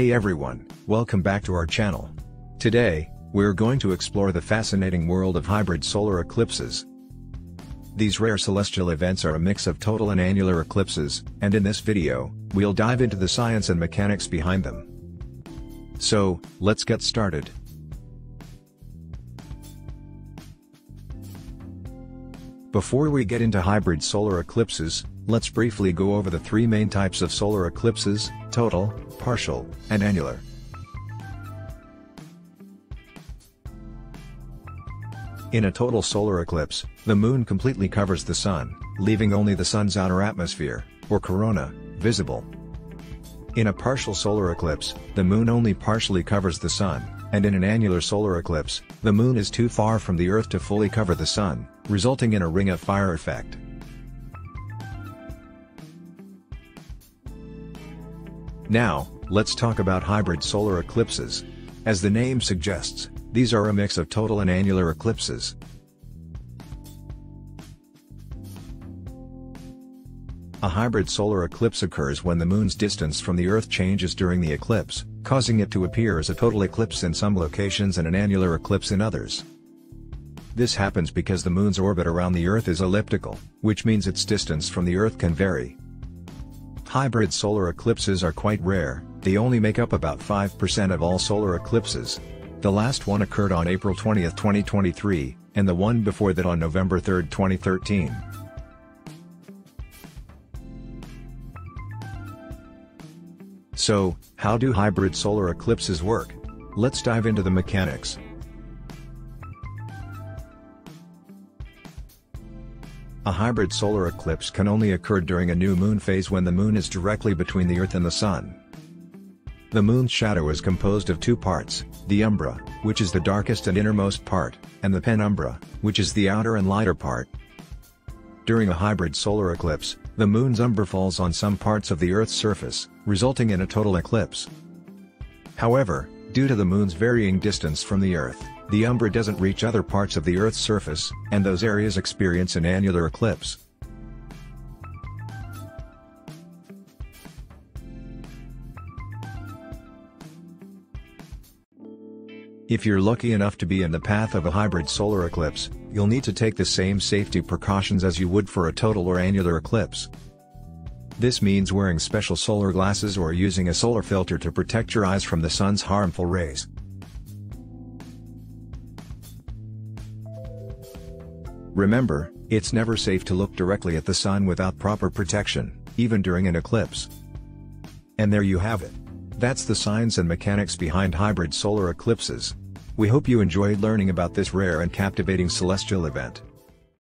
Hey everyone, welcome back to our channel. Today, we're going to explore the fascinating world of hybrid solar eclipses. These rare celestial events are a mix of total and annular eclipses, and in this video, we'll dive into the science and mechanics behind them. So, let's get started. Before we get into hybrid solar eclipses, let's briefly go over the three main types of solar eclipses, total, partial, and annular. In a total solar eclipse, the moon completely covers the sun, leaving only the sun's outer atmosphere, or corona, visible. In a partial solar eclipse, the moon only partially covers the sun, and in an annular solar eclipse, the moon is too far from the earth to fully cover the sun, resulting in a ring of fire effect. Now, let's talk about hybrid solar eclipses. As the name suggests, these are a mix of total and annular eclipses. A hybrid solar eclipse occurs when the moon's distance from the Earth changes during the eclipse, causing it to appear as a total eclipse in some locations and an annular eclipse in others. This happens because the moon's orbit around the Earth is elliptical, which means its distance from the Earth can vary. Hybrid solar eclipses are quite rare, they only make up about 5% of all solar eclipses, the last one occurred on April 20, 2023, and the one before that on November 3, 2013. So, how do hybrid solar eclipses work? Let's dive into the mechanics. A hybrid solar eclipse can only occur during a new moon phase when the moon is directly between the Earth and the Sun. The moon's shadow is composed of two parts, the umbra, which is the darkest and innermost part, and the penumbra, which is the outer and lighter part. During a hybrid solar eclipse, the moon's umbra falls on some parts of the Earth's surface, resulting in a total eclipse. However, due to the moon's varying distance from the Earth, the umbra doesn't reach other parts of the Earth's surface, and those areas experience an annular eclipse. If you're lucky enough to be in the path of a hybrid solar eclipse, you'll need to take the same safety precautions as you would for a total or annular eclipse. This means wearing special solar glasses or using a solar filter to protect your eyes from the sun's harmful rays. Remember, it's never safe to look directly at the sun without proper protection, even during an eclipse. And there you have it. That's the science and mechanics behind hybrid solar eclipses. We hope you enjoyed learning about this rare and captivating celestial event.